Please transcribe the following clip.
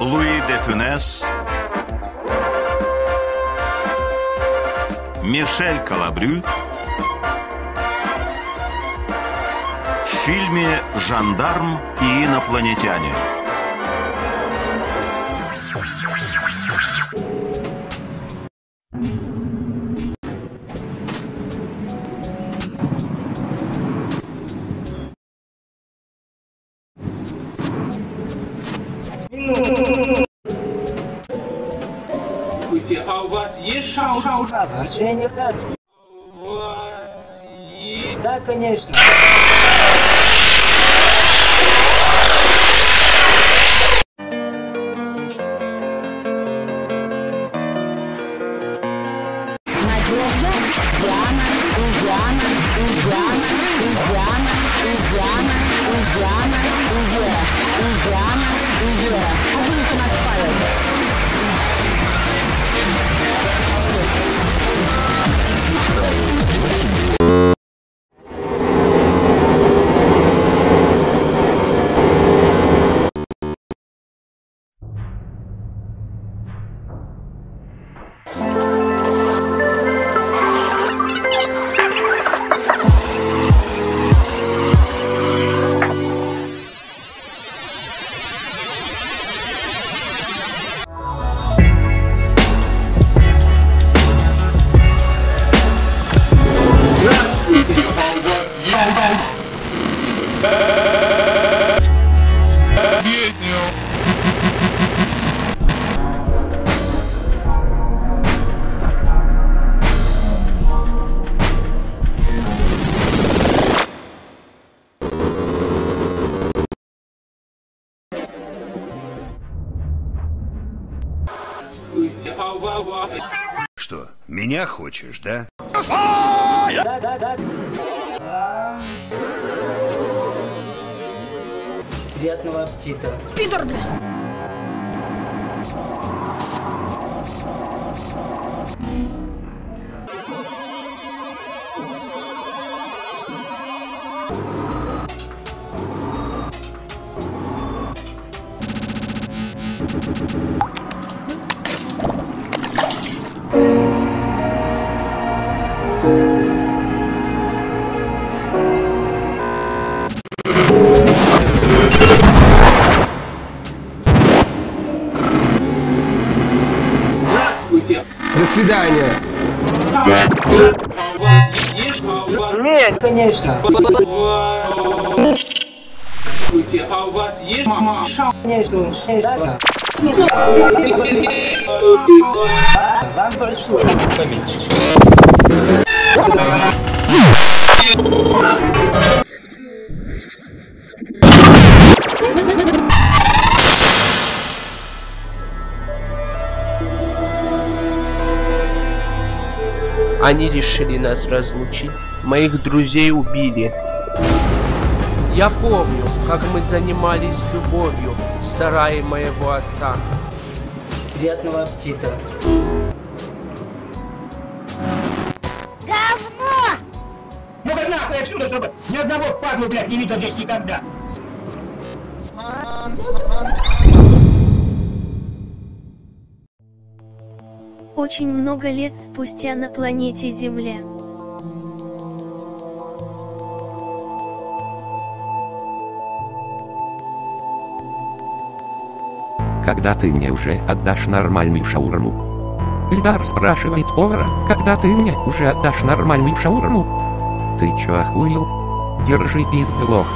Луи де Фюнес, Мишель Калабрю в фильме «Жандарм и инопланетяне». А есть шау шау Общение как? Есть... Да, конечно. Надежда, Диана, Ульяна, Ульяна, Ульяна, Ульяна, Ульяна, Ульяна, Ульяна, Ульяна. здравствуйте, ава-ва. Что, меня хочешь, да? Да-да-да. Приятного аппетита. Питер, блядь. Thank you. свидания. Нет, конечно. А у вас есть мама? Конечно, конечно. Вам большое. Поменьше. Они решили нас разлучить. Моих друзей убили. Я помню, как мы занимались любовью в сарае моего отца. Приятного аппетита. Ну как нахуй отсюда, чтобы ни одного падлу, блядь, не видел здесь никогда. Очень много лет спустя на планете Земля. Когда ты мне уже отдашь нормальную шаурму? Ильдар спрашивает повара, когда ты мне уже отдашь нормальную шаурму? Ты чё охуел? Держи пизды лох.